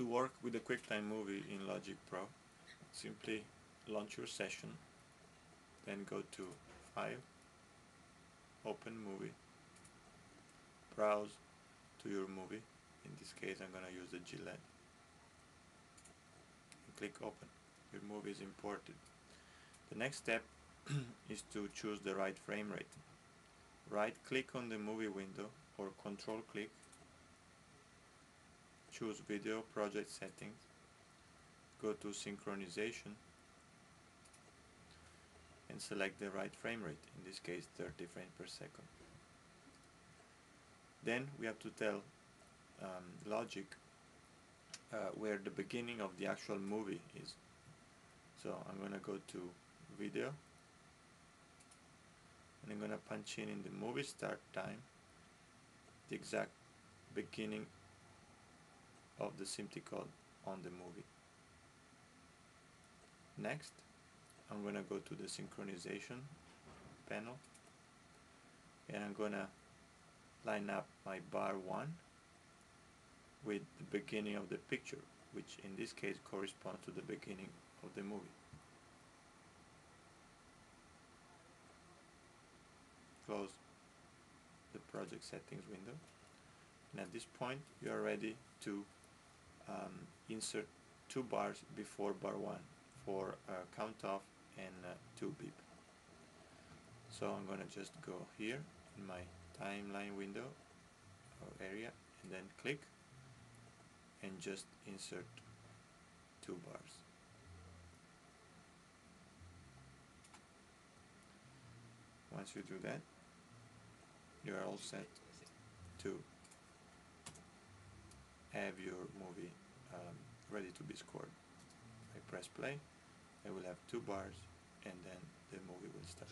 To work with the QuickTime Movie in Logic Pro, simply launch your session, then go to File, Open Movie, browse to your movie, in this case I'm gonna use the Gillette, and click Open. Your movie is imported. The next step is to choose the right frame rate. Right click on the movie window or control click choose video project settings go to synchronization and select the right frame rate. In this case 30 frames per second. Then we have to tell um, logic uh, where the beginning of the actual movie is. So I'm gonna go to video and I'm gonna punch in in the movie start time the exact beginning of the SMPTE code on the movie. Next, I'm gonna go to the synchronization panel and I'm gonna line up my bar 1 with the beginning of the picture which in this case corresponds to the beginning of the movie. Close the project settings window and at this point you are ready to insert two bars before bar 1 for uh, count off and uh, 2 beep. So I'm gonna just go here in my timeline window or area and then click and just insert two bars. Once you do that, you are all set to have your movie um, ready to be scored. I press play, I will have two bars and then the movie will start.